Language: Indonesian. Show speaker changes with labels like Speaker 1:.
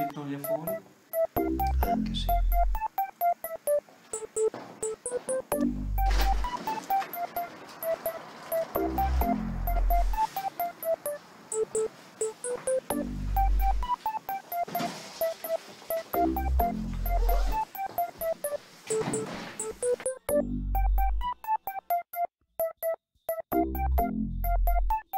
Speaker 1: sentito via fuori
Speaker 2: anche sì Thank